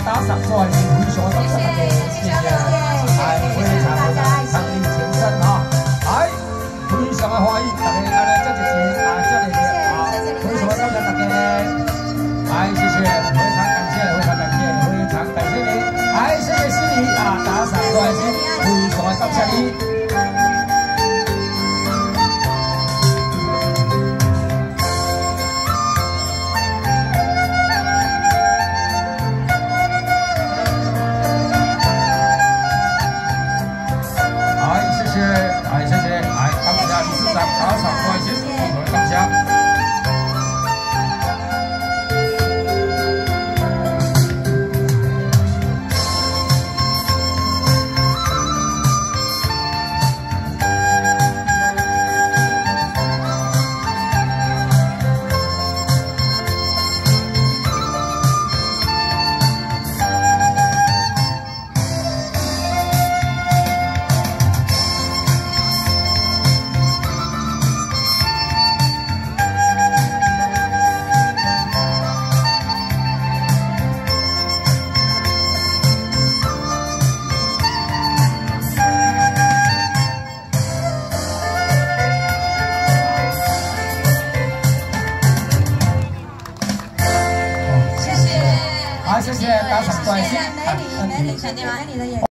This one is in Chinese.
哎，哇，谢谢小川，大家打赏出来是非常感谢大家，谢谢，哎，非常非常长力情深哈，哎，非常的欢迎大家安尼这一次啊，这里面啊，非常感谢大家，哎，谢谢，非常感谢，非常感谢，非常感谢您，哎，谢谢心里啊，打赏出来是非常感谢你。大丈谢谢打赏关心，美女美女美女的眼。